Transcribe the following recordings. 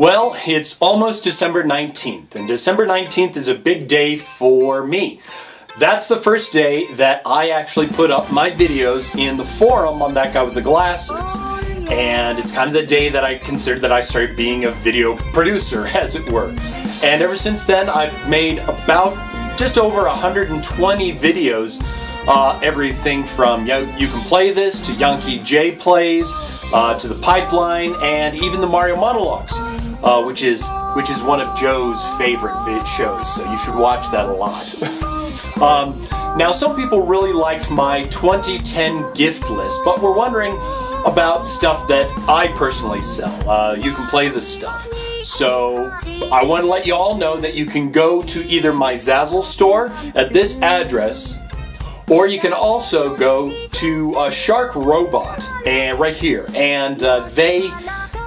Well, it's almost December 19th, and December 19th is a big day for me. That's the first day that I actually put up my videos in the forum on That Guy with the Glasses. And it's kind of the day that I considered that I started being a video producer, as it were. And ever since then, I've made about just over 120 videos. Uh, everything from you, know, you Can Play This to Yankee J Plays uh, to the Pipeline and even the Mario Monologues uh, which is which is one of Joe's favorite vid shows. So you should watch that a lot. um, now, some people really liked my 2010 gift list, but we're wondering about stuff that I personally sell. Uh, you can play this stuff. So I want to let you all know that you can go to either my Zazzle store at this address or you can also go to uh, Shark Robot and right here, and uh, they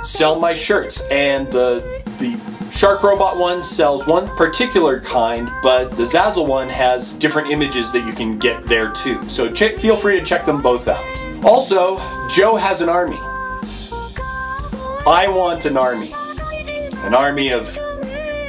sell my shirts. And the the Shark Robot one sells one particular kind, but the Zazzle one has different images that you can get there too. So check, feel free to check them both out. Also, Joe has an army. I want an army. An army of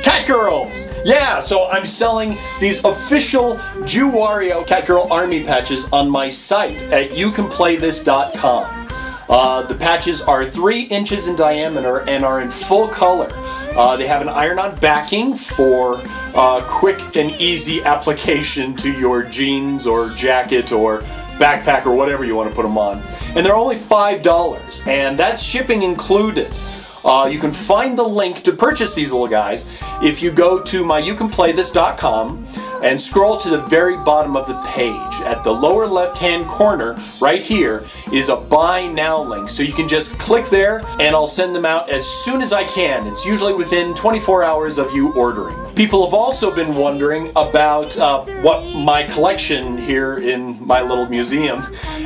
cat girls! Yeah, so I'm selling these official JewWario Cat Girl army patches on my site at youcanplaythis.com. Uh, the patches are 3 inches in diameter and are in full color. Uh, they have an iron-on backing for uh, quick and easy application to your jeans or jacket or backpack or whatever you want to put them on. And they're only $5 and that's shipping included. Uh, you can find the link to purchase these little guys if you go to my youcanplaythis.com and scroll to the very bottom of the page. At the lower left hand corner, right here, is a buy now link. So you can just click there and I'll send them out as soon as I can. It's usually within 24 hours of you ordering. People have also been wondering about uh, what my collection here in my little museum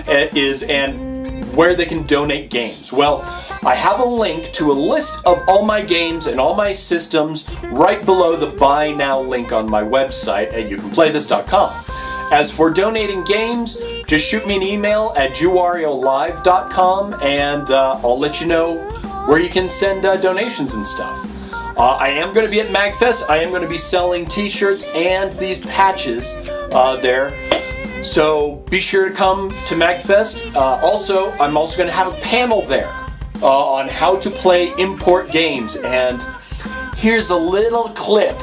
uh, is and where they can donate games. Well, I have a link to a list of all my games and all my systems right below the buy now link on my website at youcanplaythis.com. As for donating games, just shoot me an email at jewariolive.com and uh, I'll let you know where you can send uh, donations and stuff. Uh, I am going to be at MagFest. I am going to be selling t-shirts and these patches uh, there. So be sure to come to MagFest. Uh, also, I'm also going to have a panel there uh, on how to play import games. And here's a little clip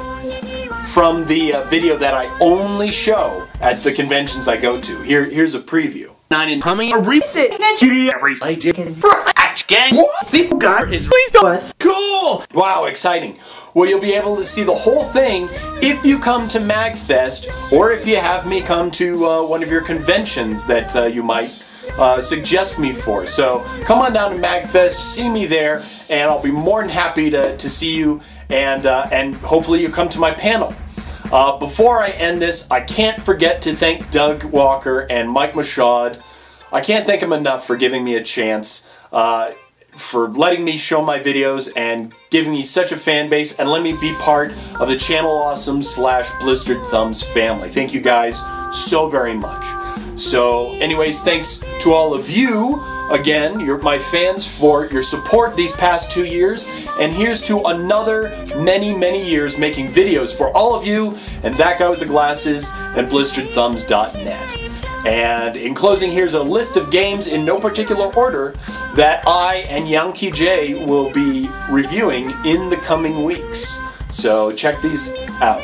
from the uh, video that I only show at the conventions I go to. Here, here's a preview. Nine in coming a reset. Every I did. Gang. What? See, God is please don't. Cool. Wow, exciting. Well, you'll be able to see the whole thing if you come to MagFest, or if you have me come to uh, one of your conventions that uh, you might uh, suggest me for. So come on down to MagFest, see me there, and I'll be more than happy to, to see you and, uh, and hopefully you come to my panel. Uh, before I end this, I can't forget to thank Doug Walker and Mike Michaud. I can't thank them enough for giving me a chance, uh, for letting me show my videos and giving me such a fan base and let me be part of the Channel Awesome slash Blistered Thumbs family. Thank you guys so very much. So anyways, thanks to all of you, again, you're my fans for your support these past two years. And here's to another many, many years making videos for all of you and That Guy with the Glasses and BlisteredThumbs.net. And in closing, here's a list of games in no particular order that I and Yankee J will be reviewing in the coming weeks. So check these out.